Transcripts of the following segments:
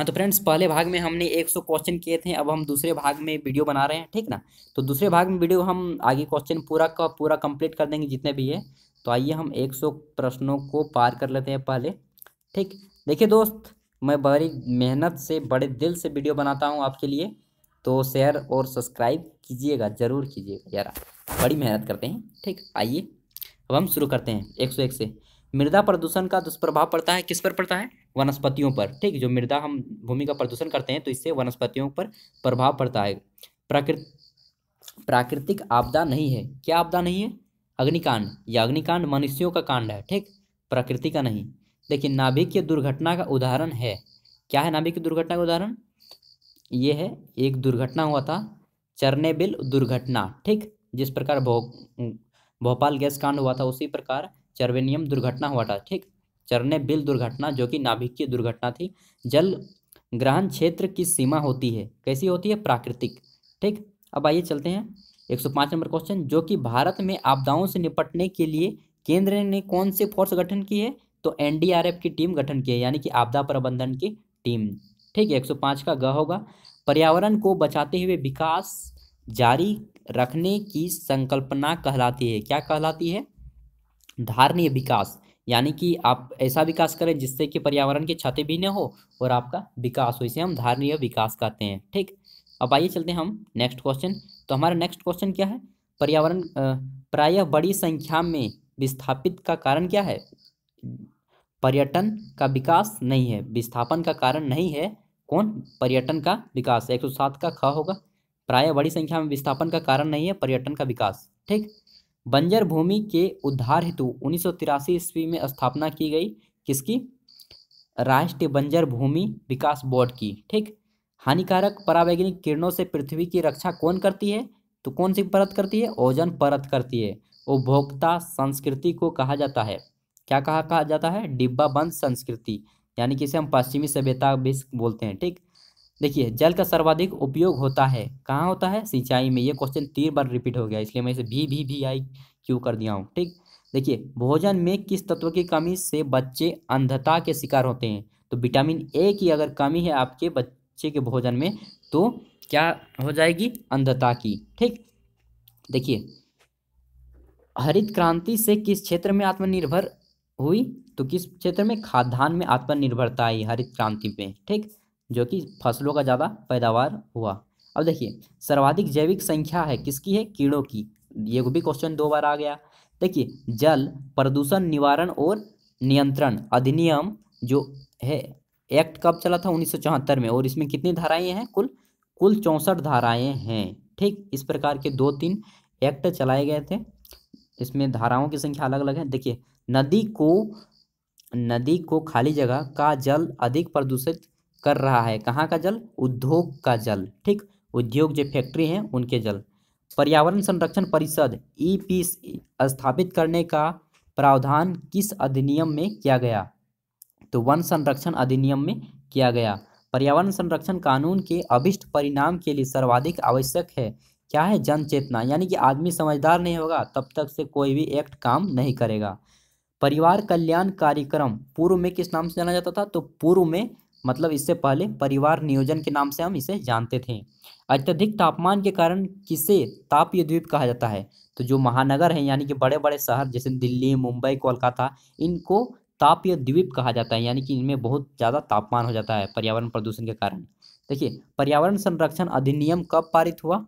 हाँ तो फ्रेंड्स पहले भाग में हमने 100 क्वेश्चन किए थे, अब हम दूसरे भाग में वीडियो बना रहे हैं, ठीक ना? तो दूसरे भाग में वीडियो हम आगे क्वेश्चन पूरा का पूरा कंप्लीट कर देंगे जितने भी है। तो आइए हम 100 प्रश्नों को पार कर लेते हैं पहले, ठीक? देखिए दोस्त, मैं बड़ी मेहनत से, बड़े दिल से वीडियो बनाता हूँ आपके लिए। तो शेयर और सब्सक्राइब कीजिएगा, ज़रूर कीजिएगा, यार, बड़ी मेहनत करते हैं, ठीक? आइए, अब हम शुरू करते हैं, एक सौ एक से। मृदा प्रदूषण का दुष्प्रभाव पड़ता है, किस पर पड़ता है? वनस्पतियों पर। ठीक, जो मृदा हम, भूमि का प्रदूषण करते हैं तो इससे वनस्पतियों पर प्रभाव पड़ता है। प्राकृत प्राकृतिक आपदा नहीं है। क्या आपदा नहीं है? अग्निकांड। या अग्निकांड मनुष्यों का कांड है, ठीक? प्रकृति का नहीं। देखिए नाभिक दुर्घटना का उदाहरण है। क्या है नाभिक दुर्घटना का उदाहरण? ये है, एक दुर्घटना हुआ था, चरनेबिल दुर्घटना, ठीक? जिस प्रकार भो, भोपाल गैस कांड हुआ था, उसी प्रकार चर्वेनियम दुर्घटना हुआ था, ठीक? चरने बिल दुर्घटना, जो कि नाभिकीय दुर्घटना थी। जल ग्रहण क्षेत्र की सीमा होती है। कैसी होती है? प्राकृतिक, ठीक? अब आइए चलते हैं। एक सौ पाँच नंबर क्वेश्चन, जो कि भारत में आपदाओं से निपटने के लिए केंद्र ने कौन से फोर्स गठन की है तो एनडीआरएफ की टीम गठन की है यानी कि आपदा प्रबंधन की टीम, ठीक? है एक सौ पाँच का ग होगा। पर्यावरण को बचाते हुए विकास जारी रखने की संकल्पना कहलाती है। क्या कहलाती है? धारणीय विकास, यानी कि आप ऐसा विकास करें जिससे कि पर्यावरण की क्षति भी न हो और आपका विकास हो। इसे हम धारणीय विकास कहते हैं, ठीक? अब आइए चलते हैं हम नेक्स्ट क्वेश्चन तो हमारा नेक्स्ट क्वेश्चन क्या है? पर्यावरण प्रायः बड़ी संख्या में विस्थापित का कारण क्या है? पर्यटन का विकास नहीं है, विस्थापन का कारण नहीं है। कौन? पर्यटन का विकास, एक सौ सात का ख होगा। प्राय बड़ी संख्या में विस्थापन का कारण नहीं है, पर्यटन का विकास, ठीक? बंजर भूमि के उद्धार हेतु उन्नीस सौ तिरासी ईस्वी में स्थापना की गई। किसकी? राष्ट्रीय बंजर भूमि विकास बोर्ड की। ठीक? हानिकारक परावैज्ञानिक किरणों से पृथ्वी की रक्षा कौन करती है? तो कौन सी परत करती है? ओजन परत करती है। उपभोक्ता संस्कृति को कहा जाता है। क्या कहा कहा जाता है? डिब्बा बंद संस्कृति, यानी कि इसे हम पश्चिमी सभ्यता भी बोलते हैं। ठीक? देखिए, जल का सर्वाधिक उपयोग होता है। कहाँ होता है? सिंचाई में। ये क्वेश्चन तीन बार रिपीट हो गया, इसलिए मैं इसे भी भी भी आई क्यों कर दिया हूँ, ठीक? देखिए, भोजन में किस तत्व की कमी से बच्चे अंधता के शिकार होते हैं? तो विटामिन ए की अगर कमी है आपके बच्चे के भोजन में तो क्या हो जाएगी? अंधता की, ठीक? देखिए, हरित क्रांति से किस क्षेत्र में आत्मनिर्भर हुई? तो किस क्षेत्र में? खाद्यान्न में आत्मनिर्भरता आई हरित क्रांति में, ठीक? जो कि फ़सलों का ज़्यादा पैदावार हुआ। अब देखिए, सर्वाधिक जैविक संख्या है किसकी? है कीड़ों की। ये भी क्वेश्चन दो बार आ गया। देखिए, जल प्रदूषण निवारण और नियंत्रण अधिनियम जो है, एक्ट कब चला था? उन्नीस सौ चौहत्तर में। और इसमें कितनी धाराएँ हैं? कुल कुल चौंसठ धाराएँ हैं। ठीक, इस प्रकार के दो तीन एक्ट चलाए गए थे। इसमें धाराओं की संख्या अलग अलग है। देखिए, नदी को नदी को खाली जगह का जल अधिक प्रदूषित कर रहा है। कहाँ का जल? उद्योग का जल। ठीक? उद्योग जो फैक्ट्री हैं, उनके जल। पर्यावरण संरक्षण परिषद ई पी स्थापित करने का प्रावधान किस अधिनियम में किया गया? तो वन संरक्षण अधिनियम में किया गया। पर्यावरण संरक्षण कानून के अभिष्ट परिणाम के लिए सर्वाधिक आवश्यक है। क्या है? जन चेतना। यानी कि आदमी समझदार नहीं होगा, तब तक से कोई भी एक्ट काम नहीं करेगा। परिवार कल्याण कार्यक्रम। पूर्व में किस नाम से जाना जाता था? तो पूर्व में मतलब इससे पहले परिवार नियोजन के नाम से हम इसे जानते थे। अत्यधिक तापमान के कारण किसे तापीय द्वीप कहा जाता है? तो जो महानगर हैं, यानी कि बड़े बड़े शहर जैसे दिल्ली, मुंबई, कोलकाता, इनको तापीय द्वीप कहा जाता है, यानी कि इनमें बहुत ज़्यादा तापमान हो जाता है पर्यावरण प्रदूषण के कारण। देखिए, पर्यावरण संरक्षण अधिनियम कब पारित हुआ?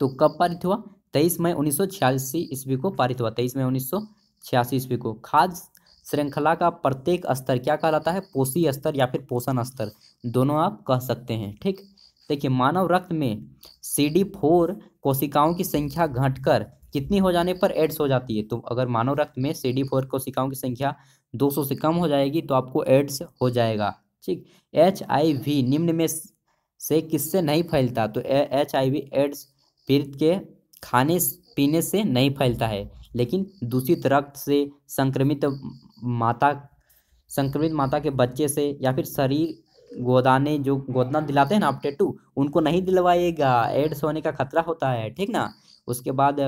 तो कब पारित हुआ? तेईस मई उन्नीस सौ छियासी ईस्वी को पारित हुआ, तेईस मई उन्नीस सौ छियासी ईस्वी को। खाद्य श्रृंखला का प्रत्येक स्तर क्या कहलाता है? पोषी स्तर या फिर पोषण स्तर। दोनों आप कह सकते हैं, ठीक? देखिए, मानव रक्त में सी डी फोर कोशिकाओं की संख्या घटकर कितनी हो जाने पर एड्स हो जाती है? तो अगर मानव रक्त में सी डी फोर कोशिकाओं की संख्या 200 से कम हो जाएगी तो आपको एड्स हो जाएगा, ठीक? एच आई वी निम्न में से किससे नहीं फैलता? तो एच आई वी एड्स पीड़ित के खाने, पीने से नहीं फैलता है, लेकिन दूषित रक्त से संक्रमित माता, संक्रमित माता के बच्चे से या फिर शरीर गोदाने जो गोदना दिलाते हैं ना, आप टेटू उनको नहीं दिलवाइएगा एड्स होने का खतरा होता है, ठीक ना? उसके बाद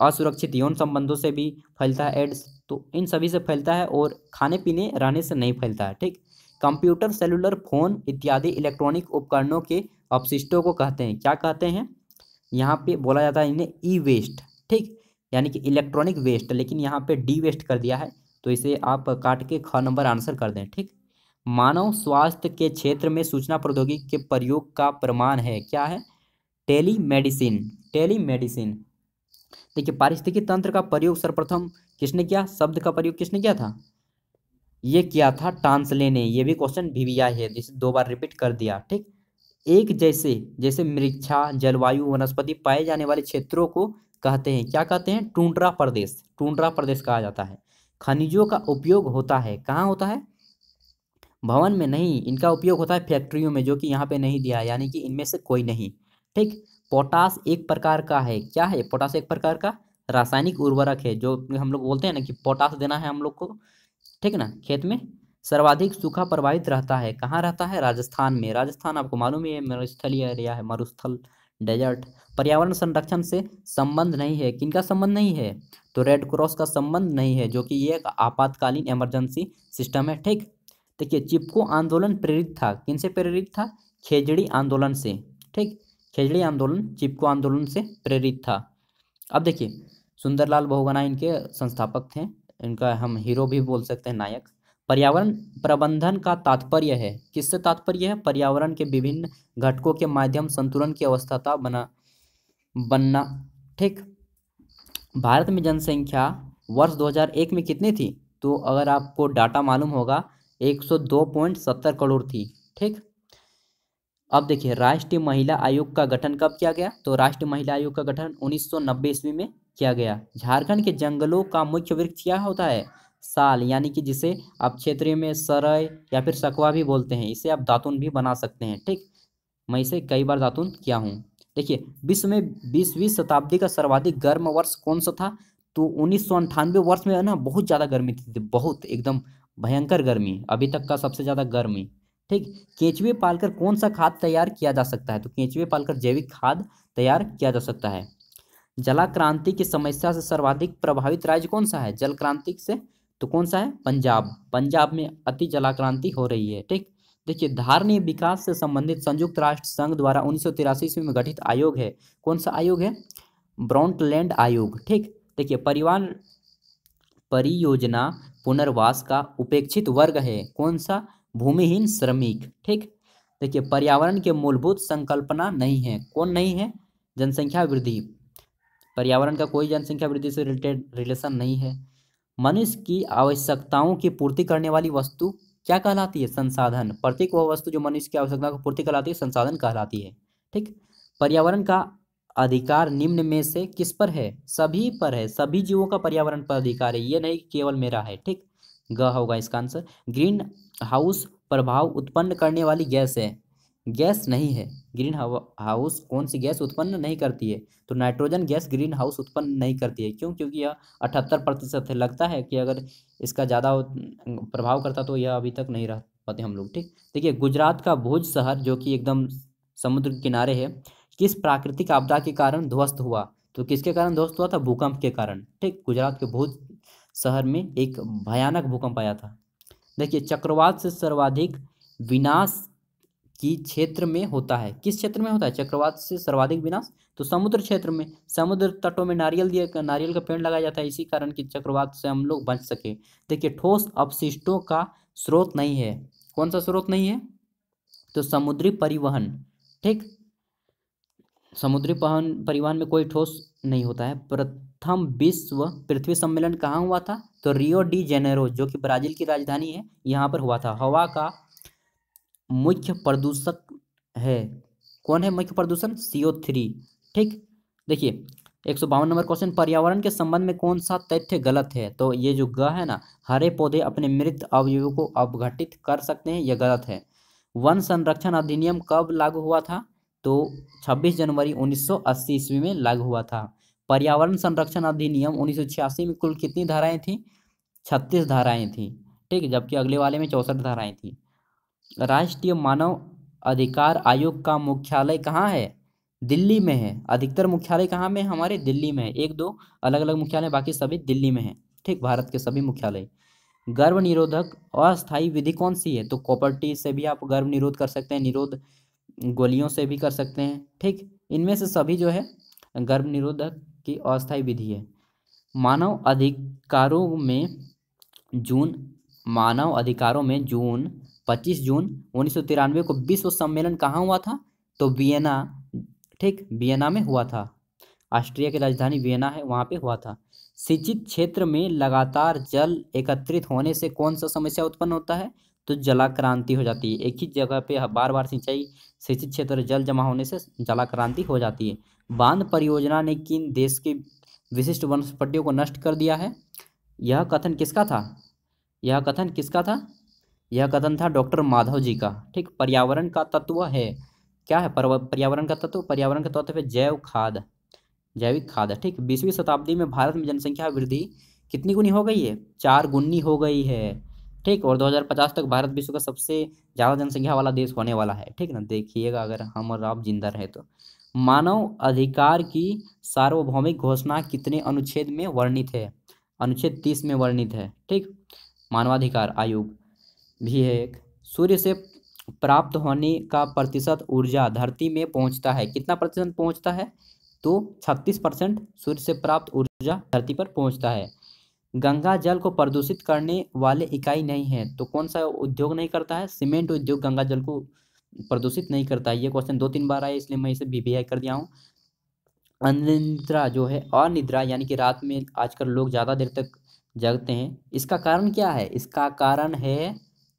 असुरक्षित यौन संबंधों से भी फैलता है एड्स तो इन सभी से फैलता है और खाने पीने, रहने से नहीं फैलता है, ठीक? कंप्यूटर, सेलुलर, फ़ोन इत्यादि इलेक्ट्रॉनिक उपकरणों के अपशिष्टों को कहते हैं। क्या कहते हैं? यहाँ पे बोला जाता है इन्हें ई वेस्ट ठीक? यानी कि इलेक्ट्रॉनिक वेस्ट, लेकिन यहाँ पे डी वेस्ट कर दिया है। तो इसे आप काट के ख नंबर आंसर कर दें, ठीक? मानव स्वास्थ्य के क्षेत्र में सूचना प्रौद्योगिकी के प्रयोग का प्रमाण है, क्या है? टेली मेडिसिन टेली मेडिसिन देखिए, पारिस्थितिकी तंत्र का प्रयोग सर्वप्रथम किसने किया? शब्द का प्रयोग किसने किया था? ये किया था टांसले ने, ये भी क्वेश्चन भी आई है, जिसे दो बार रिपीट कर दिया, ठीक? एक जैसे जैसे मृक्षा, जलवायु, वनस्पति, पाए जाने वाले क्षेत्रों को कहते हैं, क्या कहते हैं? टूंड्रा प्रदेश टूंड्रा प्रदेश कहा जाता है। खनिजों का उपयोग होता है। कहाँ होता है? भवन में नहीं, इनका उपयोग होता है फैक्ट्रियों में, जो कि यहाँ पे नहीं दिया, यानी कि इनमें से कोई नहीं। ठीक, पोटास एक प्रकार का है। क्या है? पोटास एक प्रकार का रासायनिक उर्वरक है, जो हम लोग बोलते हैं ना कि पोटास देना है हम लोग को। ठीक ना? खेत में सर्वाधिक सूखा प्रभावित रहता है। कहाँ रहता है? राजस्थान में। राजस्थान आपको मालूम है मरुस्थलीय एरिया है, मरुस्थल। डेजर्ट। पर्यावरण संरक्षण से संबंध नहीं है। किनका संबंध नहीं है? तो रेड क्रॉस का संबंध नहीं है, जो कि ये एक आपातकालीन इमरजेंसी सिस्टम है, ठीक? देखिए, चिपको आंदोलन प्रेरित था। किन से प्रेरित था? खेजड़ी आंदोलन से, ठीक? खेजड़ी आंदोलन, चिपको आंदोलन से प्रेरित था। अब देखिए, सुंदरलाल बहुगना इनके संस्थापक थे। इनका हम हीरो भी बोल सकते हैं, नायक। पर्यावरण प्रबंधन का तात्पर्य है। किससे तात्पर्य है? पर्यावरण के विभिन्न घटकों के माध्यम संतुलन की अवस्था बना, बनना। ठीक? भारत में जनसंख्या वर्ष 2001 में कितनी थी? तो अगर आपको डाटा मालूम होगा 102.70 करोड़ थी। ठीक? अब देखिए, राष्ट्रीय महिला आयोग का गठन कब किया गया? तो राष्ट्रीय महिला आयोग का गठन उन्नीस सौ ईस्वी में किया गया। झारखंड के जंगलों का मुख्य वृक्ष क्या होता है? साल, यानी कि जिसे आप क्षेत्रीय में सरय या फिर सकवा भी बोलते हैं, इसे आप दातुन भी बना सकते हैं, ठीक? मैं इसे कई बार दातुन किया हूँ। देखिए, विश्व में बीसवीं शताब्दी का सर्वाधिक गर्म वर्ष कौन सा था? तो उन्नीस वर्ष में है ना, बहुत ज़्यादा गर्मी थी बहुत, एकदम भयंकर गर्मी, अभी तक का सबसे ज़्यादा गर्मी, ठीक? केंचुए पालकर कौन सा खाद तैयार किया जा सकता है? तो केंचुए पालकर जैविक खाद तैयार किया जा सकता है। जला क्रांति की समस्या से सर्वाधिक प्रभावित राज्य कौन सा है? जल क्रांति से तो कौन सा है? पंजाब। पंजाब में अति जलाक्रांति हो रही है, ठीक? देखिए धारणीय विकास से संबंधित संयुक्त राष्ट्र संघ द्वारा उन्नीस ईस्वी में गठित आयोग है। कौन सा आयोग है? ब्रॉन्टलैंड आयोग, ठीक? देखिए, परिवार परियोजना पुनर्वास का उपेक्षित वर्ग है। कौन सा? भूमिहीन श्रमिक, ठीक? देखिए, पर्यावरण के मूलभूत संकल्पना नहीं है। कौन नहीं है? जनसंख्या वृद्धि। पर्यावरण का कोई जनसंख्या वृद्धि से रिलेटेड रिलेशन नहीं है। मनुष्य की आवश्यकताओं की पूर्ति करने वाली वस्तु क्या कहलाती है? संसाधन। प्रत्येक वह वस्तु जो मनुष्य की आवश्यकता को पूर्ति कहलाती है, संसाधन कहलाती है। ठीक? पर्यावरण का अधिकार निम्न में से किस पर है? सभी पर है। सभी जीवों का पर्यावरण पर अधिकार है। ये नहीं केवल मेरा है। ठीक? ग होगा इसका आंसर। ग्रीन हाउस प्रभाव उत्पन्न करने वाली गैस है। गैस नहीं है। ग्रीन हाउस कौन सी गैस उत्पन्न नहीं करती है? तो नाइट्रोजन गैस ग्रीन हाउस उत्पन्न नहीं करती है। क्यों? क्योंकि यह अठहत्तर प्रतिशत है। लगता है कि अगर इसका ज़्यादा प्रभाव करता तो यह अभी तक नहीं रह पाते हम लोग, ठीक? देखिए, गुजरात का भुज शहर जो कि एकदम समुद्र किनारे है, किस प्राकृतिक आपदा के कारण ध्वस्त हुआ? तो किसके कारण ध्वस्त हुआ था? भूकंप के कारण, ठीक? गुजरात के भुज शहर में एक भयानक भूकंप आया था। देखिए, चक्रवात से सर्वाधिक विनाश की क्षेत्र में होता है। किस क्षेत्र में होता है? चक्रवात से सर्वाधिक विनाश? तो समुद्र क्षेत्र में। समुद्र तटों में नारियल दिया नारियल का पेड़ लगाया जाता है, इसी कारण कि चक्रवात से हम लोग बच सके। देखिए, ठोस अपशिष्टों का स्रोत नहीं है। कौन सा स्रोत नहीं है? तो समुद्री परिवहन। ठीक? समुद्री परिवहन में कोई ठोस नहीं होता है। प्रथम विश्व पृथ्वी सम्मेलन कहाँ हुआ था? तो रियो डी जेनेरो, जो कि ब्राज़ील की राजधानी है, यहाँ पर हुआ था। हवा का मुख्य प्रदूषक है। कौन है मुख्य प्रदूषण? सीओ थ्री ठीक? देखिए, एक सौ बावन नंबर क्वेश्चन पर्यावरण के संबंध में कौन सा तथ्य गलत है? तो ये जो ग है ना, हरे पौधे अपने मृत अवयवों को अपघटित कर सकते हैं, यह गलत है। वन संरक्षण अधिनियम कब लागू हुआ था? तो 26 जनवरी 1980 ईस्वी में लागू हुआ था। पर्यावरण संरक्षण अधिनियम उन्नीस सौ छियासी में कुल कितनी धाराएँ थी? छत्तीस धाराएँ थी। ठीक? जबकि अगले वाले में चौसठ धाराएँ थी। राष्ट्रीय मानव अधिकार आयोग का मुख्यालय कहाँ है? दिल्ली में है। अधिकतर मुख्यालय कहाँ में? हमारे दिल्ली में है। एक, दो अलग अलग मुख्यालय, बाकी सभी दिल्ली में है। ठीक, भारत के सभी मुख्यालय। गर्भ निरोधक अस्थायी विधि कौन सी है? तो कॉपर्टी से भी आप गर्भ निरोध कर सकते हैं, निरोध गोलियों से भी कर सकते हैं। ठीक, इनमें से सभी जो है, गर्भ निरोधक की अस्थायी विधि है। मानव अधिकारों में जून, मानव अधिकारों में जून पच्चीस जून उन्नीस सौ तिरानवे को विश्व सम्मेलन कहाँ हुआ था? तो वियना, ठीक, वियना में हुआ था। ऑस्ट्रिया की राजधानी वियना है, वहाँ पे हुआ था। सिंचित क्षेत्र में लगातार जल एकत्रित होने से कौन सा समस्या उत्पन्न होता है? तो जलाक्रांति हो जाती है। एक ही जगह पे बार बार सिंचाई, सिंचित क्षेत्र जल जमा होने से जलाक्रांति हो जाती है। बाँध परियोजना ने किन देश की विशिष्ट वनस्पतियों को नष्ट कर दिया है? यह कथन किसका था? यह कथन किसका था? यह कथन था डॉक्टर माधव जी का। ठीक, पर्यावरण का तत्व है। क्या है पर्यावरण का तत्व? पर्यावरण का तत्व है जैव खाद, जैविक खाद। है ठीक, बीसवीं शताब्दी में भारत में जनसंख्या वृद्धि कितनी गुनी हो गई है? चार गुनी हो गई है। ठीक, और 2050 तक भारत विश्व का सबसे ज़्यादा जनसंख्या वाला देश होने वाला है। ठीक ना, देखिएगा अगर हम और आप ज़िंदा रहे तो। मानव अधिकार की सार्वभौमिक घोषणा कितने अनुच्छेद में वर्णित है? अनुच्छेद तीस में वर्णित है। ठीक, मानवाधिकार आयोग। भी है एक। सूर्य से प्राप्त होने का प्रतिशत ऊर्जा धरती में पहुँचता है। कितना प्रतिशत पहुँचता है? तो छत्तीस परसेंट सूर्य से प्राप्त ऊर्जा धरती पर पहुँचता है। गंगा जल को प्रदूषित करने वाले इकाई नहीं है तो कौन सा उद्योग नहीं करता है? सीमेंट उद्योग गंगा जल को प्रदूषित नहीं करता है। ये क्वेश्चन दो तीन बार आया इसलिए मैं इसे बीबीआई कर दिया हूँ। अनिद्रा जो है, अनिद्रा यानी कि रात में आजकल लोग ज़्यादा देर तक जगते हैं, इसका कारण क्या है? इसका कारण है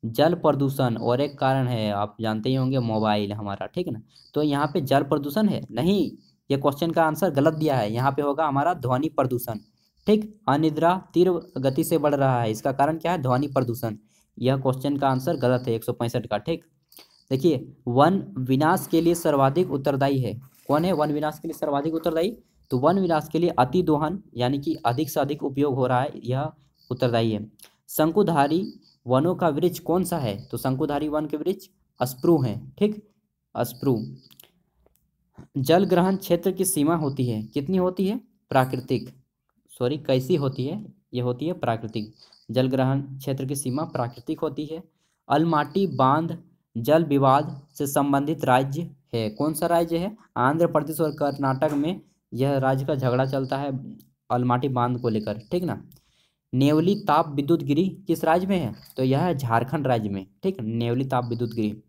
जल प्रदूषण और एक कारण है, आप जानते ही होंगे मोबाइल हमारा, ठीक है ना? तो यहाँ पे जल प्रदूषण है? नहीं, ये क्वेश्चन का आंसर गलत दिया है। यहाँ पे होगा हमारा ध्वनि प्रदूषण, ठीक? अनिद्रा तीव्र गति से बढ़ रहा है। इसका कारण क्या है? ध्वनि प्रदूषण। यह क्वेश्चन का आंसर गलत है, एक सौ पैंसठ का, ठीक? देखिए, वन विनाश के लिए सर्वाधिक उत्तरदायी है। कौन है वन विनाश के लिए सर्वाधिक उत्तरदायी? तो वन विनाश के लिए अति दोहन, यानी कि अधिक से अधिक उपयोग हो रहा है, यह उत्तरदायी है। शंकुधारी वनों का वृक्ष कौन सा है? तो शंकुधारी वन के वृक्ष अस्प्रू हैं, ठीक? अस्प्रू जल ग्रहण क्षेत्र की सीमा होती है। कितनी होती है? प्राकृतिक। सॉरी, कैसी होती है? ये होती है प्राकृतिक। जल ग्रहण क्षेत्र की सीमा प्राकृतिक होती है। अलमाटी बाँध, जल विवाद से संबंधित राज्य है। कौन सा राज्य है? आंध्र प्रदेश और कर्नाटक में यह राज्य का झगड़ा चलता है अलमाटी बाँध को लेकर, ठीक ना? नेवली ताप विद्युत गिरी किस राज्य में है? तो यह है झारखंड राज्य में, ठीक? नेवली ताप विद्युत गिरी।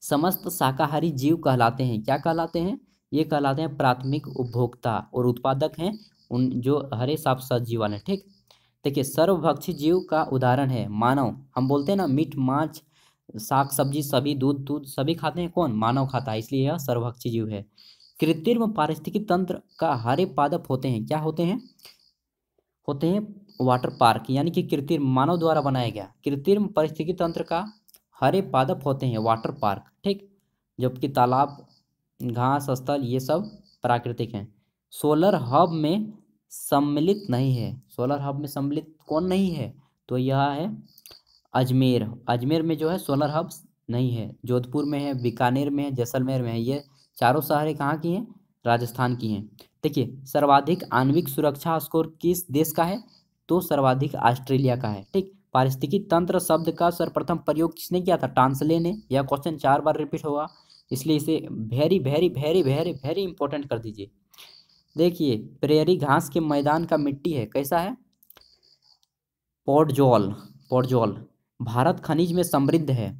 समस्त शाकाहारी जीव कहलाते हैं। क्या कहलाते हैं? ये कहलाते हैं प्राथमिक उपभोक्ता और उत्पादक हैं। उन, जो हरे साफ़ सब्ज़ी वाले ठीक? देखिए, सर्वभक्षी जीव का उदाहरण है मानव। हम बोलते हैं ना, मीट माछ साग, सब्ज़ी, सभी दूध दूध सभी खाते हैं। कौन? मानव खाता है, इसलिए यह सर्वभक्षी जीव है। कृत्रिम पारिस्थितिकी तंत्र का हरे पादप होते हैं। क्या होते हैं? होते हैं वाटर पार्क, यानी कि कृत्रिम मानव द्वारा बनाया गया। कृत्रिम पारिस्थितिकी तंत्र का हरे पादप होते हैं वाटर पार्क, ठीक? जबकि तालाब, घास, स्थल, ये सब प्राकृतिक हैं। सोलर हब में सम्मिलित नहीं है। सोलर हब में सम्मिलित कौन नहीं है? तो यह है अजमेर। अजमेर में जो है सोलर हब नहीं है। जोधपुर में है, बीकानेर में है, जैसलमेर में है। ये चारों शहरें कहाँ की हैं? राजस्थान की हैं। देखिए, सर्वाधिक आणविक सुरक्षा स्कोर किस देश का है? तो सर्वाधिक ऑस्ट्रेलिया का है। ठीक, पारिस्थितिकी तंत्र शब्द का सर्वप्रथम प्रयोग किसने किया था? टांसले ने। यह क्वेश्चन चार बार रिपीट होगा, इसलिए इसे very very very very very important कर दीजिए। देखिए, प्रेरी घास के मैदान का मिट्टी है, कैसा है? पोर्टजोल पोर्टजोल, भारत खनिज में समृद्ध है।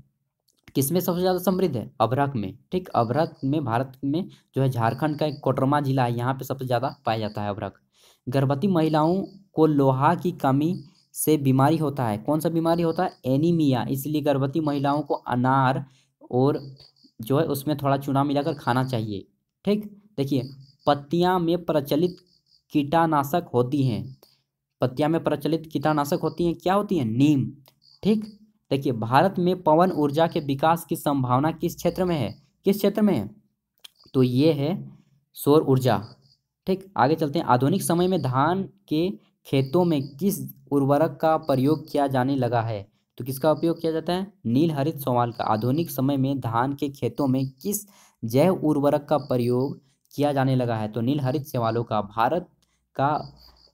किसमें सबसे ज़्यादा समृद्ध है? अभरक में। ठीक, अभरक में भारत में जो है झारखंड का एक कोटरमा जिला है, यहाँ पे सबसे ज़्यादा पाया जाता है अभरक। गर्भवती महिलाओं को लोहा की कमी से बीमारी होता है। कौन सा बीमारी होता है? एनीमिया। इसलिए गर्भवती महिलाओं को अनार और जो है उसमें थोड़ा चूना मिलाकर खाना चाहिए। ठीक? देखिए, पत्तियाँ में प्रचलित कीटानाशक होती हैं। पत्तियाँ में प्रचलित कीटानाशक होती हैं। क्या होती हैं? नीम। ठीक? देखिए, भारत में पवन ऊर्जा के विकास की संभावना किस क्षेत्र में है? किस क्षेत्र में है? तो ये है सौर ऊर्जा। ठीक, आगे चलते हैं। आधुनिक समय में धान के खेतों में किस उर्वरक का प्रयोग किया जाने लगा है? तो किसका उपयोग किया जाता है? नील हरित सवाल का। आधुनिक समय में धान के खेतों में किस जैव उर्वरक का प्रयोग किया जाने लगा है? तो नील हरित सवालों का। भारत का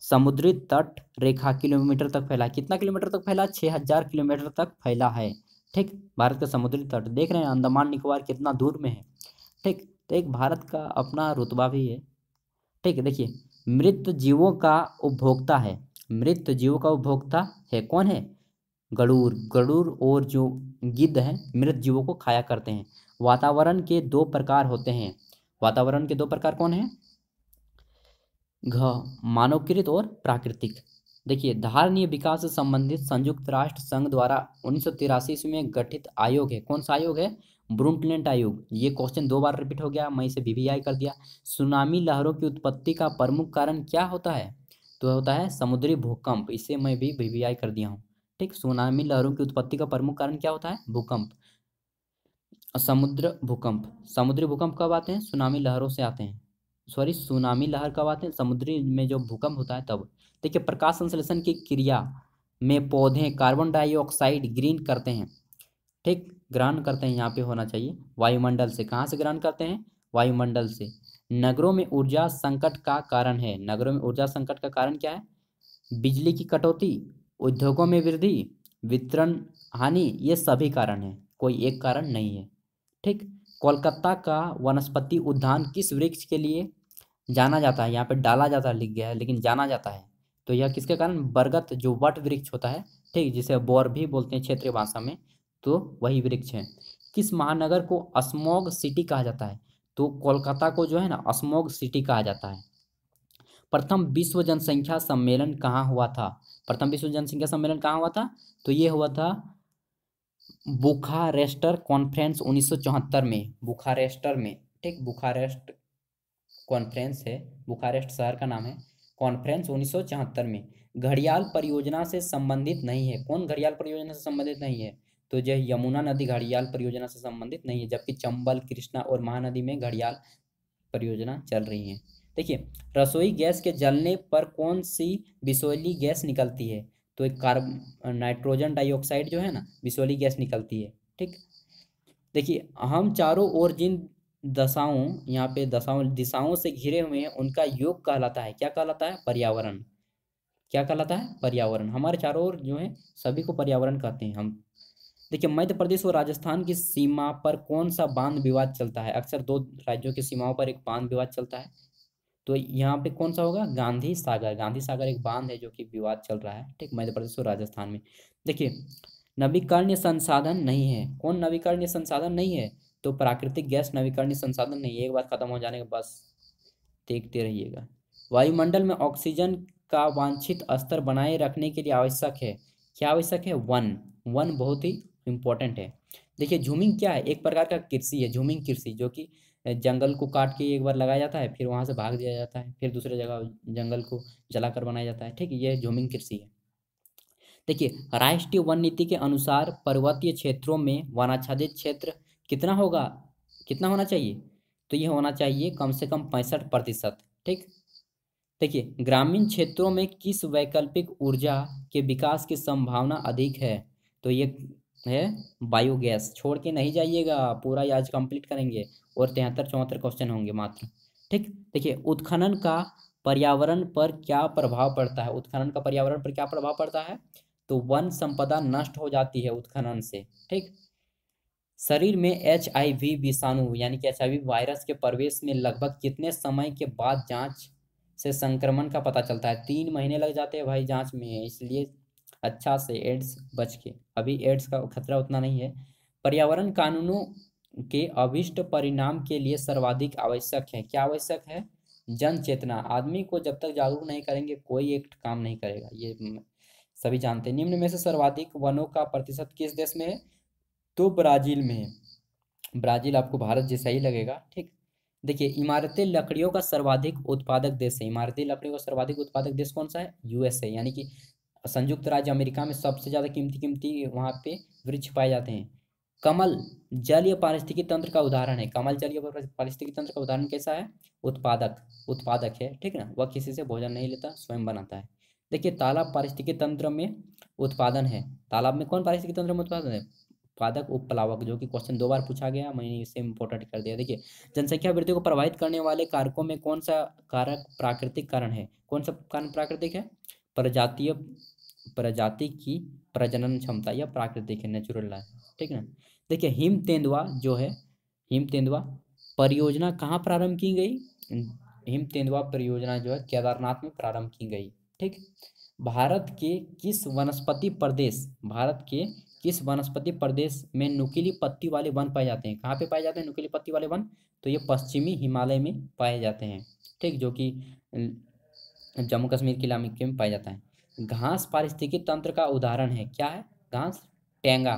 समुद्री तट रेखा किलोमीटर तक फैला। कितना किलोमीटर तक फैला? छः हज़ार किलोमीटर तक फैला है। ठीक, भारत का समुद्री तट। देख रहे हैं, अंडमान निकोबार कितना दूर में है। ठीक तो एक भारत का अपना रुतबा भी है। ठीक है, देखिए, मृत जीवों का उपभोक्ता है। मृत जीवों का उपभोक्ता है कौन है? गरुड़। गरुड़ और जो गिद्ध है, मृत जीवों को खाया करते हैं। वातावरण के दो प्रकार होते हैं। वातावरण के दो प्रकार कौन है? घ, मानवकृत और प्राकृतिक। देखिए, धारणीय विकास से संबंधित संयुक्त राष्ट्र संघ द्वारा उन्नीस ईस्वी में गठित आयोग है। कौन सा आयोग है? ब्रुंटलैंड आयोग। ये क्वेश्चन दो बार रिपीट हो गया मैं इसे वीवीआई कर दिया। सुनामी लहरों की उत्पत्ति का प्रमुख कारण क्या होता है? तो होता है समुद्री भूकंप। इसे मैं भी वीवीआई कर दिया हूँ। ठीक, सुनामी लहरों की उत्पत्ति का प्रमुख कारण क्या होता है? भूकंप। समुद्र भूकंप। समुद्री भूकंप कब आते हैं? सुनामी लहरों से आते हैं। सॉरी सुनामी लहर कब आते हैं? समुद्री में जो भूकंप होता है तब। देखिए, प्रकाश संश्लेषण की क्रिया में पौधे कार्बन डाइऑक्साइड ग्रीन करते हैं। ठीक ग्रहण करते हैं, यहाँ पे होना चाहिए। वायुमंडल से कहाँ से ग्रहण करते हैं? वायुमंडल से। नगरों में ऊर्जा संकट का कारण है। नगरों में ऊर्जा संकट का कारण क्या है? बिजली की कटौती, उद्योगों में वृद्धि, वितरण, हानि, ये सभी कारण हैं। कोई एक कारण नहीं है। ठीक? कोलकाता का वनस्पति उद्यान किस वृक्ष के लिए जाना जाता है? यहाँ पे डाला जाता है, लिख गया है, लेकिन जाना जाता है। तो यह किसके कारण? बरगद, जो वट वृक्ष होता है, ठीक? जिसे बोर भी बोलते हैं क्षेत्रीय भाषा में। तो वही वृक्ष है। किस महानगर को अस्मोग सिटी कहा जाता है? तो कोलकाता को जो है ना अस्मोग सिटी कहा जाता है। प्रथम विश्व जनसंख्या सम्मेलन कहाँ हुआ था? प्रथम विश्व जनसंख्या सम्मेलन कहाँ हुआ था? तो ये हुआ था बुखारेस्टर कॉन्फ्रेंस उन्नीस सौ चौहत्तर में। बुखारेस्टर में, ठीक, बुखारेस्ट कॉन्फ्रेंस है, बुखारेस्ट शहर का नाम है। कॉन्फ्रेंस उन्नीस सौ चौहत्तर में। घड़ियाल परियोजना से संबंधित नहीं है। कौन घड़ियाल परियोजना से संबंधित नहीं है? तो जो यमुना नदी घड़ियाल परियोजना से संबंधित नहीं है, जबकि चंबल, कृष्णा और महानदी में घड़ियाल परियोजना चल रही है। देखिए, रसोई गैस के जलने पर कौन सी बिसोली गैस निकलती है? तो एक कार्ब, नाइट्रोजन डाइऑक्साइड जो है ना बिसोली गैस निकलती है, ठीक? देखिए, हम चारों ओर जिन दशाओं, यहाँ पे दशाओं, दिशाओं से घिरे हुए हैं, उनका योग कहलाता है। क्या कहलाता है? पर्यावरण। क्या कहलाता है? पर्यावरण। हमारे चारों ओर जो है, सभी को पर्यावरण कहते हैं हम। देखिए, मध्य प्रदेश और राजस्थान की सीमा पर कौन सा बाँध विवाद चलता है? अक्सर दो राज्यों की सीमाओं पर एक बाँध विवाद चलता है। तो यहाँ पे कौन सा होगा? गांधी सागर। गांधी सागर एक बाँध है जो कि विवाद चल रहा है, ठीक, मध्य प्रदेश और राजस्थान में। देखिए, नवीकरणीय संसाधन नहीं है। कौन नवीकरणीय संसाधन नहीं है? तो प्राकृतिक गैस नवीकरणीय संसाधन नहीं है। एक बार खत्म हो जाने के बस देखते रहिएगा। वायुमंडल में ऑक्सीजन का वांछित स्तर बनाए रखने के लिए आवश्यक है। क्या आवश्यक है? वन। वन बहुत ही इंपॉर्टेंट है। देखिए झूमिंग क्या है? एक प्रकार का कृषि है झूमिंग कृषि जो कि जंगल को काट के एक बार लगाया जाता है, फिर वहाँ से भाग दिया जाता है, फिर दूसरे जगह जंगल को जलाकर बनाया जाता है। ठीक है, ये झूमिंग कृषि है। देखिए, राष्ट्रीय वन नीति के अनुसार पर्वतीय क्षेत्रों में वनाच्छादित क्षेत्र कितना होगा? कितना होना चाहिए? तो ये होना चाहिए कम से कम पैंसठ प्रतिशत। ठीक? देखिए, ग्रामीण क्षेत्रों में किस वैकल्पिक ऊर्जा के विकास की संभावना अधिक है? तो ये है? बायोगैस छोड़ के नहीं जाइएगा, पूरा आज कंप्लीट करेंगे और तिहत्तर, चौहत्तर क्वेश्चन होंगे मात्र। ठीक? देखिए, उत्खनन का पर्यावरण पर क्या प्रभाव पड़ता है? उत्खनन का पर्यावरण पर क्या प्रभाव पड़ता है? तो वन संपदा नष्ट हो जाती है उत्खनन से। ठीक? शरीर में एच आई वी विषाणु, यानी कि एच आई वी वायरस के प्रवेश में लगभग कितने समय के बाद जाँच से संक्रमण का पता चलता है? तीन महीने लग जाते हैं भाई जाँच में, इसलिए अच्छा से एड्स बच के। अभी एड्स का खतरा उतना नहीं है। पर्यावरण कानूनों के अभिष्ट परिणाम के लिए सर्वाधिक आवश्यक है। क्या आवश्यक है? जन चेतना। आदमी को जब तक जागरूक नहीं करेंगे, कोई एक काम नहीं करेगा। ये सभी जानते हैं। निम्न में से सर्वाधिक वनों का प्रतिशत किस देश में है? तो ब्राज़ील में है। ब्राज़ील आपको भारत जैसा ही लगेगा, ठीक? देखिए, इमारती लकड़ियों का सर्वाधिक उत्पादक देश है। इमारती लकड़ियों का सर्वाधिक उत्पादक देश कौन सा है? यूएसए। यानी कि संयुक्त राज्य अमेरिका में सबसे ज़्यादा कीमती कीमती वहाँ पे वृक्ष पाए जाते हैं। कमल जलीय पारिस्थितिकी तंत्र का उदाहरण है। कमल जलीय पारिस्थितिकी तंत्र का उदाहरण कैसा है? उत्पादक उत्पादक है, ठीक ना? वह किसी से भोजन नहीं लेता, स्वयं बनाता है। देखिए, तालाब पारिस्थितिकी तंत्र में उत्पादन है। तालाब में कौन पारिस्थितिकी तंत्र में उत्पादन है? उत्पादक उपप्लावक जो कि क्वेश्चन दो बार पूछा गया, मैंने इसे इंपॉर्टेंट कर दिया। देखिए, जनसंख्या वृद्धि को प्रभावित करने वाले कारकों में कौन सा कारक प्राकृतिक कारण है? कौन सा कारण प्राकृतिक है? प्रजातीय प्रजाति की प्रजनन क्षमता या प्राकृतिक है नेचुरल है ठीक है देखिए, हिम तेंदुआ जो है, हिम तेंदुआ परियोजना कहाँ प्रारंभ की गई? हिम तेंदुआ परियोजना जो है, केदारनाथ में प्रारंभ की गई, ठीक भारत के किस वनस्पति प्रदेश, भारत के किस वनस्पति प्रदेश में नुकीली पत्ती वाले वन पाए जाते हैं? कहाँ पे पाए जाते हैं नुकीली पत्ती वाले वन? तो ये पश्चिमी हिमालय में पाए जाते हैं, ठीक? जो कि जम्मू कश्मीर के इलाके में पाया जाता है। घास पारिस्थितिकी तंत्र का उदाहरण है। क्या है? घास, टेंगा।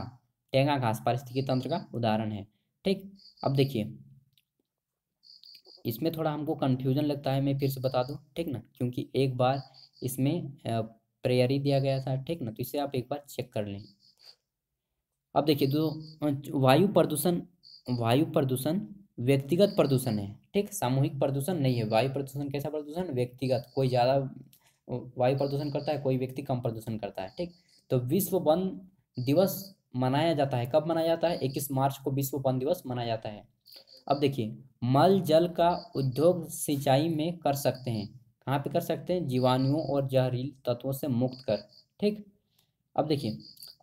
टेंगा घास पारिस्थितिकी तंत्र का उदाहरण है। ठीक? अब देखिए। इसमें थोड़ा हमको कन्फ्यूज़न लगता है, मैं फिर से बता दूँ। ठीक ना? क्योंकि एक बार इसमें प्रेयरी दिया गया था। ठीक ना? तो इसे आप एक बार चेक कर लें। अब देखिए तो वायु प्रदूषण वायु प्रदूषण व्यक्तिगत प्रदूषण है। ठीक? सामूहिक प्रदूषण नहीं है। वायु प्रदूषण कैसा प्रदूषण? व्यक्तिगत। कोई ज़्यादा वायु प्रदूषण करता है, कोई व्यक्ति कम प्रदूषण करता है, ठीक? तो विश्व वन दिवस मनाया जाता है। कब मनाया जाता है? इक्कीस मार्च को विश्व वन दिवस मनाया जाता है। अब देखिए, मल, जल का उद्योग सिंचाई में कर सकते हैं। कहाँ पे कर सकते हैं? जीवाणुओं और जहरील तत्वों से मुक्त कर, ठीक? अब देखिए,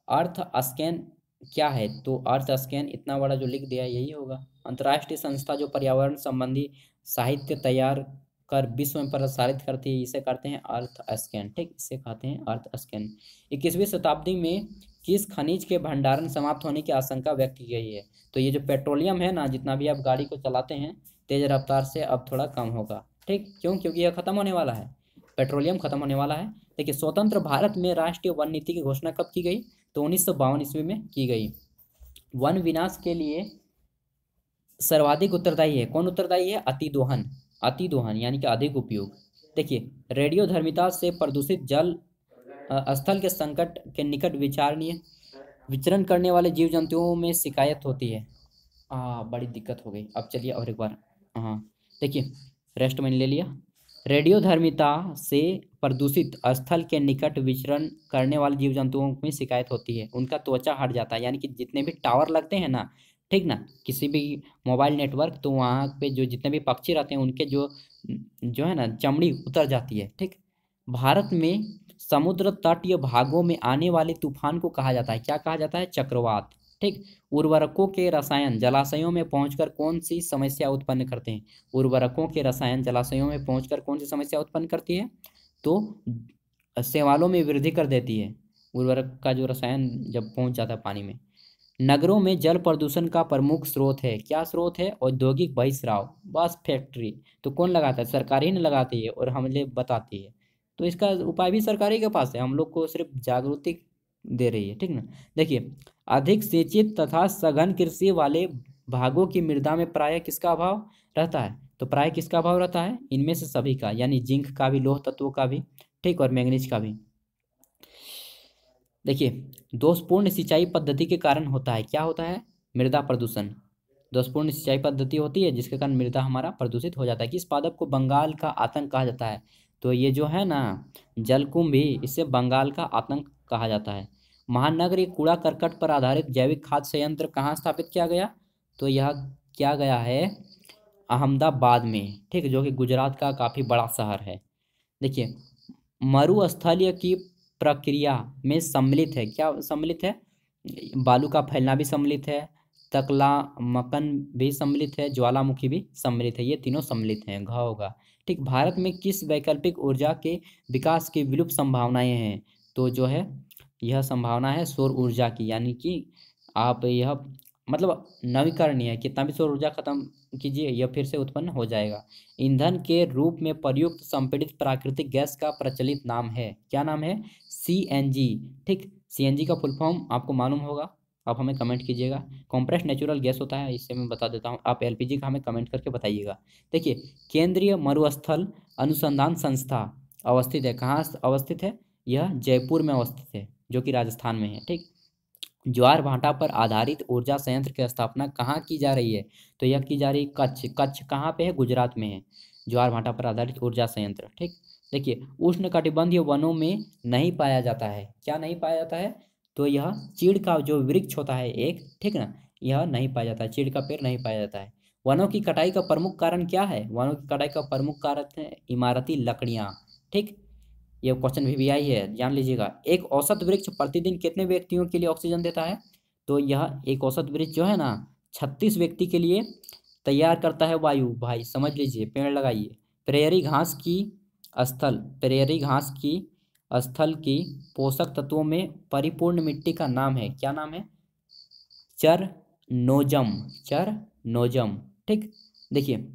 अर्थ स्कैन क्या है? तो अर्थ स्कैन इतना बड़ा जो लिख दिया यही होगा। अंतर्राष्ट्रीय संस्था जो पर्यावरण संबंधी साहित्य तैयार कर विश्व में प्रसारित करती है, इसे कहते हैं अर्थ स्कैन, ठीक? इसे कहते हैं अर्थ स्कैन। इक्कीसवीं शताब्दी में किस खनिज के भंडारण समाप्त होने की आशंका व्यक्त की गई है? तो ये जो पेट्रोलियम है ना, जितना भी आप गाड़ी को चलाते हैं, तेज रफ्तार से अब थोड़ा कम होगा, ठीक? क्यों? क्योंकि यह खत्म होने वाला है। पेट्रोलियम खत्म होने वाला है। देखिए, स्वतंत्र भारत में राष्ट्रीय वन नीति की घोषणा कब की गई? तो उन्नीस सौ बावन ईस्वी में की गई। वन विनाश के लिए सर्वाधिक उत्तरदायी है। कौन उत्तरदायी है? अति दोहन। अति दोहन यानी कि अधिक उपयोग। देखिए रेडियो धर्मिता से प्रदूषित जल स्थल के संकट के निकट विचारणीय विचरण करने वाले जीव जंतुओं में शिकायत होती है। आ, बड़ी दिक्कत हो गई। अब चलिए और एक बार हाँ देखिए रेस्ट मैंने ले लिया। रेडियो धर्मिता से प्रदूषित स्थल के निकट विचरण करने वाले जीव जंतुओं में शिकायत होती है। उनका त्वचा हट जाता है यानी कि जितने भी टावर लगते हैं ना ठीक ना? किसी भी मोबाइल नेटवर्क तो वहाँ पे जो जितने भी पक्षी रहते हैं, उनके जो जो है ना, चमड़ी उतर जाती है, ठीक? भारत में समुद्र तटीय भागों में आने वाले तूफ़ान को कहा जाता है। क्या कहा जाता है? चक्रवात, ठीक? उर्वरकों के रसायन जलाशयों में पहुंचकर कौन सी समस्या उत्पन्न करते हैं? उर्वरकों के रसायन जलाशयों में पहुंचकर कौन सी समस्या उत्पन्न करती है? तो सेवालों में वृद्धि कर देती है, उर्वरक का जो रसायन जब पहुँच जाता है पानी में। नगरों में जल प्रदूषण का प्रमुख स्रोत है। क्या स्रोत है? औद्योगिक बहिस्राव बस फैक्ट्री तो कौन लगाता है? सरकार ही ने लगाती है और हमें बताती है। तो इसका उपाय भी सरकारी के पास है। हम लोग को सिर्फ़ जागृति दे रही है, ठीक ना? देखिए, अधिक सिंचित तथा सघन कृषि वाले भागों की मृदा में प्राय किसका अभाव रहता है? तो प्राय किसका अभाव रहता है? इनमें से सभी का, यानी जिंक का भी, लोह तत्वों का भी, ठीक, और मैंगनीज का भी। देखिए दोषपूर्ण सिंचाई पद्धति के कारण होता है। क्या होता है? मृदा प्रदूषण। दोषपूर्ण सिंचाई पद्धति होती है, जिसके कारण मृदा हमारा प्रदूषित हो जाता है किस पादप को बंगाल का आतंक कहा जाता है। तो ये जो है ना, जलकुंभ, इसे बंगाल का आतंक कहा जाता है। महानगर कूड़ा करकट पर आधारित जैविक खाद्य संयंत्र कहाँ स्थापित किया गया? तो यह किया गया है अहमदाबाद में, ठीक, जो कि गुजरात का काफ़ी बड़ा शहर है। देखिए, मरुस्थलीय की प्रक्रिया में सम्मिलित है। क्या सम्मिलित है? बालू का फैलना भी सम्मिलित है, तकला मकन भी सम्मिलित है, ज्वालामुखी भी सम्मिलित है। ये तीनों सम्मिलित हैं, घ होगा। ठीक, भारत में किस वैकल्पिक ऊर्जा के विकास की विलुप्त संभावनाएँ हैं? तो जो है, यह संभावना है सौर ऊर्जा की, यानी कि आप यह मतलब नवीकरणीय है। कितना भी सौर ऊर्जा खत्म कीजिए, यह फिर से उत्पन्न हो जाएगा। ईंधन के रूप में प्रयुक्त संपीड़ित प्राकृतिक गैस का प्रचलित नाम है। क्या नाम है? सी एन जी ठीक? सी एन जी का फुल फॉर्म आपको मालूम होगा। आप हमें कमेंट कीजिएगा। कॉम्प्रेस नेचुरल गैस होता है, इससे मैं बता देता हूँ। आप एलपीजी का हमें कमेंट करके बताइएगा। देखिए, केंद्रीय मरुस्थल अनुसंधान संस्था अवस्थित है। कहाँ अवस्थित है? यह जयपुर में अवस्थित है, जो कि राजस्थान में है। ठीक? ज्वार भाटा पर आधारित ऊर्जा संयंत्र की स्थापना कहाँ की जा रही है? तो यह की जा रही है कच्छ। कच्छ कहाँ पे है? गुजरात में है। ज्वार भाटा पर आधारित ऊर्जा संयंत्र। ठीक? देखिए उष्ण कटिबंधीय वनों में नहीं पाया जाता है। क्या नहीं पाया जाता है? तो यह चीड़ का जो वृक्ष होता है एक ठीक ना? यह नहीं पाया जाता है चीड़ का पेड़ नहीं पाया जाता है। वनों की कटाई का प्रमुख कारण क्या है? वनों की कटाई का प्रमुख कारण है इमारती लकड़ियाँ ठीक? ये क्वेश्चन भी, भी आई है जान लीजिएगा। एक औसत वृक्ष प्रतिदिन कितने व्यक्तियों के लिए ऑक्सीजन देता है? तो यह एक औसत वृक्ष जो है ना छत्तीस व्यक्ति के लिए तैयार करता है वायु। भाई समझ लीजिए पेड़ लगाइए। प्रेयरी घास की स्थल, प्रेरी घास की स्थल की पोषक तत्वों में परिपूर्ण मिट्टी का नाम है। क्या नाम है? चर नोजम चर नोजम। ठीक? देखिए,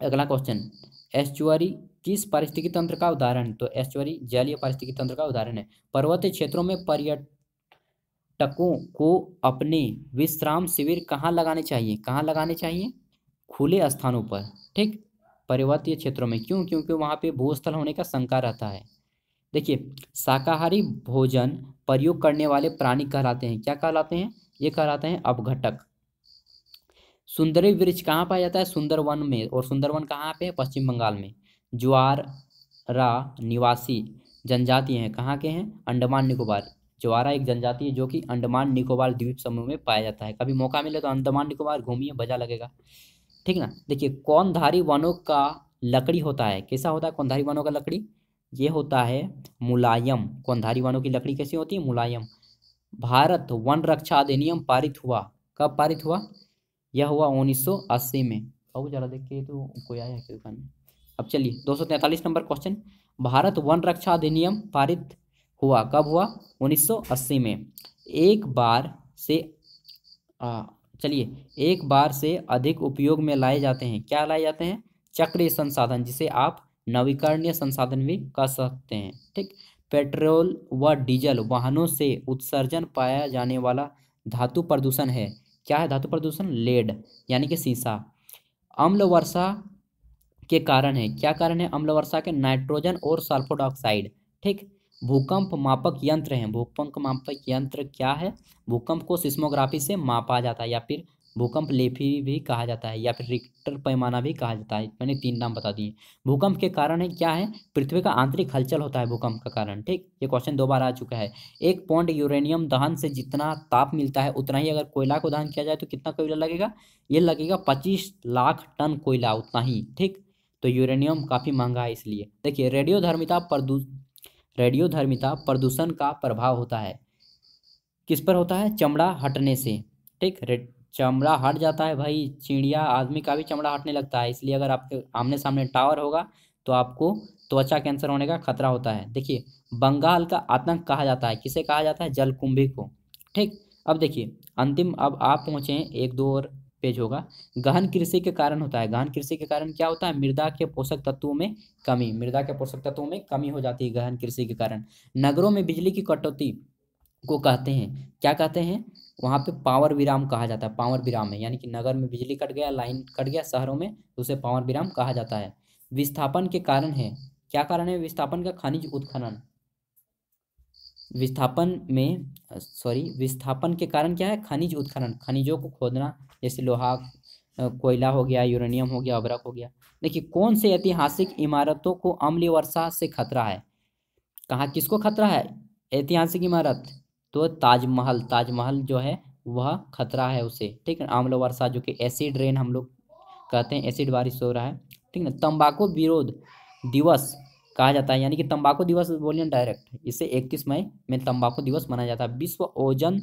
अगला क्वेश्चन एस्चुअरी किस पारिस्थितिकी तंत्र का उदाहरण? तो एस्चुअरी जलीय पारिस्थितिकी तंत्र का उदाहरण है। पर्वतीय क्षेत्रों में पर्यटकों को अपने विश्राम शिविर कहाँ लगाने चाहिए? कहाँ लगाने चाहिए? खुले स्थानों पर। ठीक? पर्वतीय क्षेत्रों में। क्यों? क्योंकि वहाँ पे भूस्थल होने का शंका रहता है। देखिए, शाकाहारी भोजन प्रयोग करने वाले प्राणी कहलाते हैं। क्या कहलाते हैं? ये कहलाते हैं अपघटक। सुंदरी वृक्ष कहाँ पाया जाता है? सुंदरवन में। और सुंदरवन कहाँ पे है? पश्चिम बंगाल में। ज्वारा निवासी जनजाति हैं। कहाँ के हैं? अंडमान निकोबार। ज्वारा एक जनजाति है जो कि अंडमान निकोबार द्वीप समूह में पाया जाता है। कभी मौका मिले तो अंडमान निकोबार घूमिए बजा लगेगा। ठीक ना? देखिए, कौनधारी वनों का लकड़ी होता है? कैसा होता है कौनधारी वनों का लकड़ी? ये होता है मुलायम। कौनधारी वनों की लकड़ी कैसी होती है? मुलायम। भारत वन रक्षा अधिनियम पारित हुआ। कब पारित हुआ? यह हुआ उन्नीस सौ अस्सी में। अब जरा देखिए तो कोई आया है दुकान में अब चलिए, दो सौ तैंतालीस नंबर क्वेश्चन भारत वन रक्षा अधिनियम पारित हुआ। कब हुआ? उन्नीस सौ अस्सी में। एक बार से चलिए, एक बार से अधिक उपयोग में लाए जाते हैं। क्या लाए जाते हैं? चक्रीय संसाधन, जिसे आप नवीकरणीय संसाधन भी कह सकते हैं, ठीक? पेट्रोल व डीजल वाहनों से उत्सर्जन पाया जाने वाला धातु प्रदूषण है। क्या है धातु प्रदूषण? लेड, यानी कि सीसा अम्ल वर्षा के कारण है। क्या कारण है? अम्ल वर्षा के नाइट्रोजन और सल्फ़र डाइऑक्साइड ठीक? भूकंप मापक यंत्र हैं। भूकंप मापक यंत्र क्या है? भूकंप को सिस्मोग्राफी से मापा जाता है या फिर भूकंप लेफी भी कहा जाता है या फिर रिक्टर पैमाना भी कहा जाता है। मैंने तीन नाम बता दिए। भूकंप के कारण है क्या है? पृथ्वी का आंतरिक हलचल होता है भूकंप का कारण, ठीक? ये क्वेश्चन दो बार आ चुका है। एक पौंड यूरेनियम दहन से जितना ताप मिलता है, उतना ही अगर कोयला को दहन किया जाए तो कितना कोयला लगेगा? ये लगेगा पच्चीस लाख टन कोयला, उतना ही, ठीक? तो यूरेनियम काफ़ी महँगा है इसलिए। देखिए, रेडियोधर्मिता प्रदू रेडियोधर्मिता प्रदूषण का प्रभाव होता है। किस पर होता है? चमड़ा हटने से। ठीक? चमड़ा हट जाता है भाई, चिड़िया, आदमी का भी चमड़ा हटने लगता है। इसलिए अगर आपके आमने सामने टावर होगा तो आपको त्वचा कैंसर होने का खतरा होता है। देखिए, बंगाल का आतंक कहा जाता है। किसे कहा जाता है? जलकुंभी को। ठीक? अब देखिए, अंतिम, अब आप पहुँचे एक, दो और पेज होगा। गहन कृषि के कारण होता है। गहन कृषि के कारण क्या होता है? मृदा के पोषक तत्वों में कमी। मृदा के पोषक तत्वों में कमी हो जाती है गहन कृषि के कारण। नगरों में बिजली की कटौती को कहते हैं। क्या कहते हैं? वहाँ पे पावर विराम कहा जाता है। पावर विराम है। यानी कि नगर में बिजली कट गया, लाइन कट गया, शहरों में उसे पावर विराम कहा जाता है। विस्थापन के कारण है। क्या कारण है? विस्थापन का खनिज उत्खनन। विस्थापन में सॉरी विस्थापन के कारण क्या है? खनिज उत्खनन, खनिजों को खोदना, जैसे लोहा कोयला हो गया, यूरेनियम हो गया, अबरक हो गया। देखिए, कौन से ऐतिहासिक इमारतों को अम्लीय वर्षा से खतरा है? कहाँ किसको खतरा है? ऐतिहासिक इमारत तो ताजमहल ताजमहल जो है, वह खतरा है उसे, ठीक है? आम्ल वर्षा, जो कि एसिड रेन हम लोग कहते हैं एसिड बारिश हो रहा है, ठीक है तंबाकू विरोध दिवस कहा जाता है, यानी कि तंबाकू दिवस बोलिए डायरेक्ट इसे इकतीस मई में तंबाकू दिवस मनाया जाता है। विश्व ओजन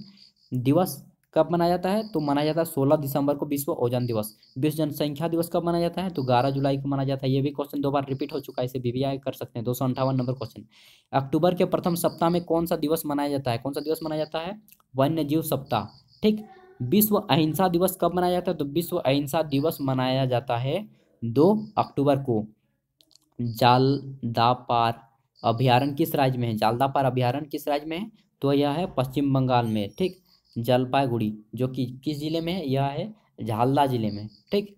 दिवस कब मनाया जाता है? तो मनाया जाता है सोलह दिसंबर को विश्व ओजन दिवस। विश्व जनसंख्या दिवस कब मनाया जाता है? तो ग्यारह जुलाई को मनाया जाता है। ये भी क्वेश्चन दो बार रिपीट हो चुका है, इसे बीबीआई कर सकते हैं। दो सौ अंठावन नंबर क्वेश्चन अक्टूबर के प्रथम सप्ताह में कौन सा दिवस मनाया जाता है? कौन सा दिवस मनाया जाता है? वन्य जीव सप्ताह। ठीक? विश्व अहिंसा दिवस कब मनाया जाता है? तो विश्व अहिंसा दिवस मनाया जाता है दो अक्टूबर को। जालदापार अभ्यारण किस राज्य में है? जालदापार अभ्यारण किस राज्य में है? तो यह है पश्चिम बंगाल में, ठीक? जलपाईगुड़ी, जो कि किस ज़िले में है? यह है झालदा ज़िले में, ठीक?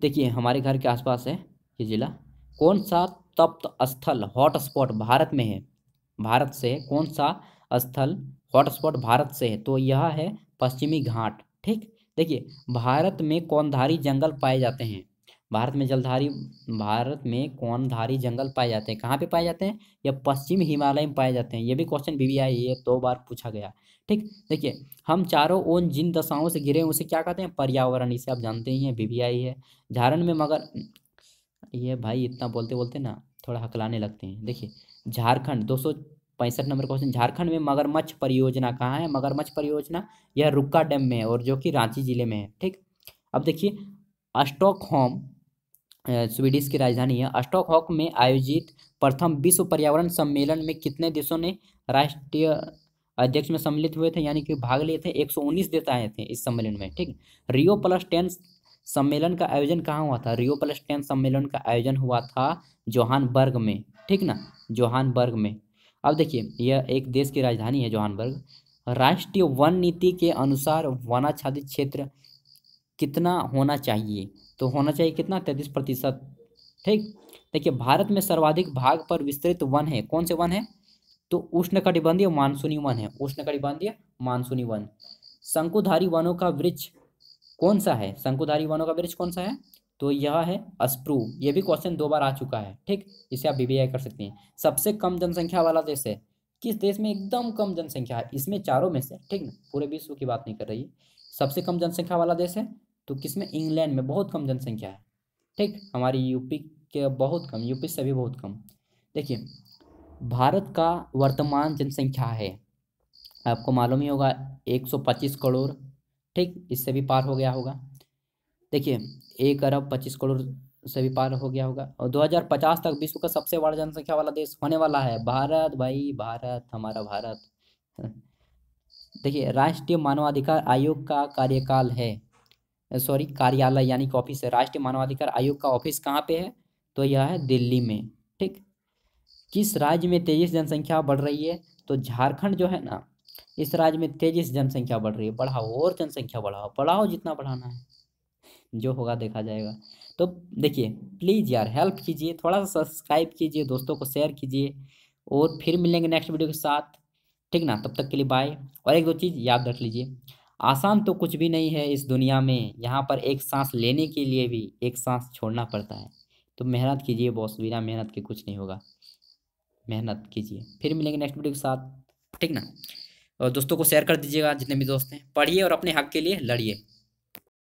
देखिए, हमारे घर के आसपास है ये ज़िला। कौन सा तप्त स्थल हॉटस्पॉट भारत में है? भारत से है कौन सा स्थल हॉटस्पॉट भारत से है? तो यह है पश्चिमी घाट, ठीक? देखिए, भारत में कौनधारी जंगल पाए जाते हैं? भारत में जलधारी, भारत में कौन धारी जंगल पाए जाते हैं। कहाँ पे पाए जाते हैं? या पश्चिम हिमालय में पाए जाते हैं। ये भी क्वेश्चन बी ये दो बार पूछा गया। ठीक, देखिए, हम चारों ओन जिन दशाओं से घिरे हैं, उसे क्या कहते हैं? पर्यावरण, इसे आप जानते ही हैं बी आई है। झारखंड में मगर, ये भाई इतना बोलते बोलते ना, थोड़ा हकलाने लगते हैं। देखिए, झारखंड, दो पैंसठ नंबर क्वेश्चन झारखंड में मगरमच्छ परियोजना कहाँ है? मगरमच्छ परियोजना यह रुक्का डैम में है और जो कि रांची ज़िले में है। ठीक, अब देखिए होम स्वीडिश की राजधानी है। होम में आयोजित प्रथम विश्व पर्यावरण सम्मेलन में कितने देशों ने राष्ट्रीय अध्यक्ष में सम्मिलित हुए थे? यानी कि भाग लिए थे। 119 देश आए थे इस सम्मेलन में, ठीक? रियो प्लस टेन सम्मेलन का आयोजन कहाँ हुआ था? रियो प्लस टेन सम्मेलन का आयोजन हुआ था जोहानबर्ग में, ठीक ना? जोहानबर्ग में। अब देखिए, यह एक देश की राजधानी है जोहानबर्ग। राष्ट्रीय वन नीति के अनुसार वनाच्छादित क्षेत्र कितना होना चाहिए? तो होना चाहिए कितना? तैंतीस प्रतिशत। ठीक? देखिए, भारत में सर्वाधिक भाग पर विस्तृत वन है। कौन से वन है? तो उष्णकटिबंधीय मानसूनी वन है। उष्णकटिबंधीय मानसूनी वन। शंकुधारी वनों का वृक्ष कौन सा है? शंकुधारी वनों का वृक्ष कौन सा है? तो यह है अस्प्रू ये भी क्वेश्चन दो बार आ चुका है। ठीक? इसे आप बीबीआई कर सकते हैं। सबसे कम जनसंख्या वाला देश है। किस देश में एकदम कम जनसंख्या है? इसमें चारों में से। ठीक ना? पूरे विश्व की बात नहीं कर रही। सबसे कम जनसंख्या वाला देश है तो किसमें? इंग्लैंड में। बहुत कम जनसंख्या है। ठीक? हमारी यूपी के बहुत कम, यूपी से भी बहुत कम। देखिए, भारत का वर्तमान जनसंख्या है, आपको मालूम ही होगा 125 करोड़। ठीक? इससे भी पार हो गया होगा। देखिए, एक अरब पच्चीस करोड़ से भी पार हो गया होगा। और 2050 तक विश्व का सबसे बड़ा जनसंख्या वाला देश होने वाला है भारत। भाई, भारत, हमारा भारत। देखिए, राष्ट्रीय मानवाधिकार आयोग का कार्यकाल है। सॉरी कार्यालय यानी कि ऑफ़िस है। राष्ट्रीय मानवाधिकार आयोग का ऑफ़िस कहाँ पे है? तो यह है दिल्ली में, ठीक? किस राज्य में तेज़ी से जनसंख्या बढ़ रही है? तो झारखंड जो है ना, इस राज्य में तेज़ी से जनसंख्या बढ़ रही है। बढ़ाओ, और जनसंख्या बढ़ाओ बढ़ाओ जितना बढ़ाना है, जो होगा देखा जाएगा। तो देखिए प्लीज़ यार हेल्प कीजिए, थोड़ा सा सब्सक्राइब कीजिए, दोस्तों को शेयर कीजिए, और फिर मिलेंगे नेक्स्ट वीडियो के साथ, ठीक ना? तब तक के लिए बाय और एक दो चीज़ याद रख लीजिए आसान तो कुछ भी नहीं है इस दुनिया में। यहाँ पर एक सांस लेने के लिए भी एक सांस छोड़ना पड़ता है। तो मेहनत कीजिए बॉस, बिना मेहनत के कुछ नहीं होगा। मेहनत कीजिए। फिर मिलेंगे नेक्स्ट वीडियो के साथ। ठीक ना? और दोस्तों को शेयर कर दीजिएगा, जितने भी दोस्त हैं। पढ़िए और अपने हक के लिए लड़िए।